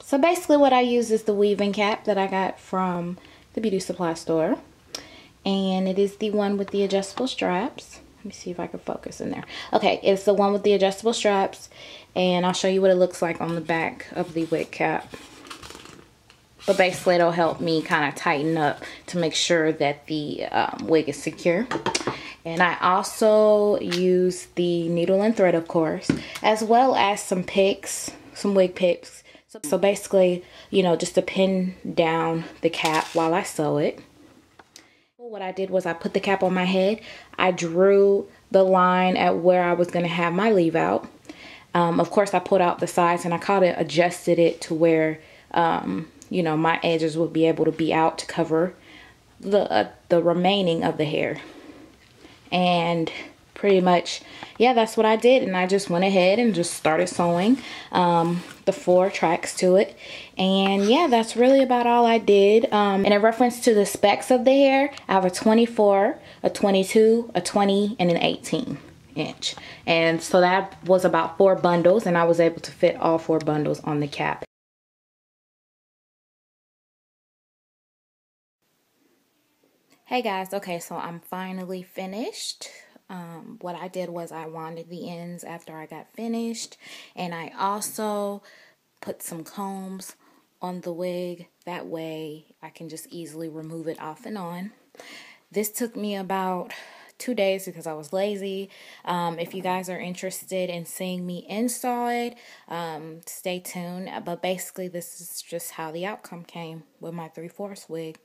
So basically what I use is the weaving cap that I got from the beauty supply store. And it is the one with the adjustable straps. Let me see if I can focus in there. Okay, it's the one with the adjustable straps. And I'll show you what it looks like on the back of the wig cap. But basically it'll help me kind of tighten up to make sure that the um, wig is secure. And I also use the needle and thread, of course, as well as some picks, some wig picks. So, basically, you know, just to pin down the cap while I sew it. What I did was I put the cap on my head. I drew the line at where I was going to have my leave out. Um, of course, I pulled out the sides and I kind of adjusted it to where, um, you know, my edges would be able to be out to cover the, uh, the remaining of the hair and pretty much yeah that's what I did. And I just went ahead and just started sewing um, the four tracks to it. And yeah that's really about all I did. Um, and in reference to the specs of the hair I have a 24 a 22 a 20 and an 18 inch. And so that was about four bundles and I was able to fit all four bundles on the cap. Hey guys, okay, so I'm finally finished. Um, what I did was I wanded the ends after I got finished, and I also put some combs on the wig. That way I can just easily remove it off and on. This took me about two days because I was lazy. Um, if you guys are interested in seeing me install it, um, stay tuned. But basically, this is just how the outcome came with my three-fourths wig.